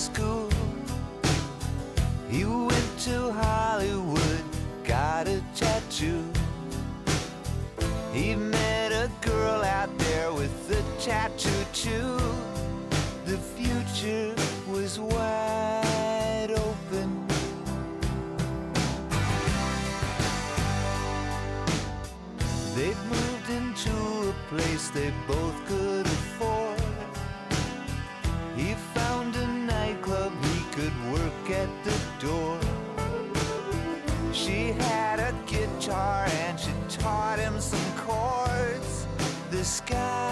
school. He went to Hollywood, got a tattoo. He met a girl out there with a tattoo too. The future was wide open. They'd moved into a place they both could afford. Could work at the door. She had a guitar and she taught him some chords. The sky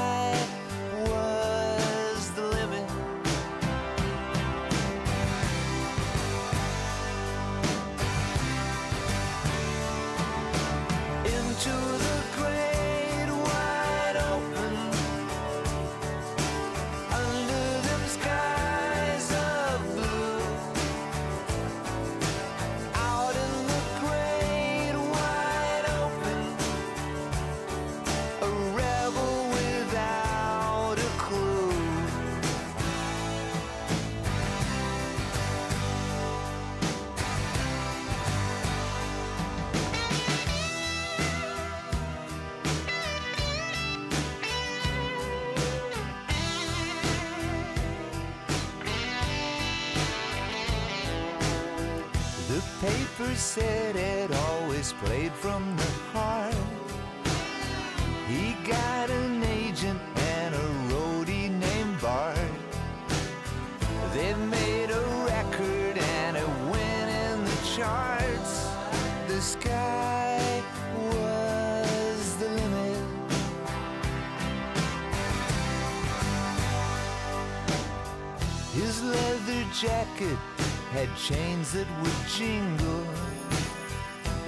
The paper said it always played from the heart. He got an agent and a roadie named Bart. They made a record and it went in the charts. The sky was the limit. His leather jacket had chains that would jingle.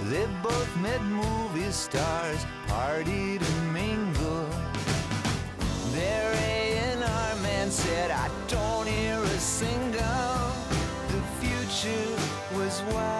They both met movie stars, partied and mingled. Their A&R man said, I don't hear a single. The future was wide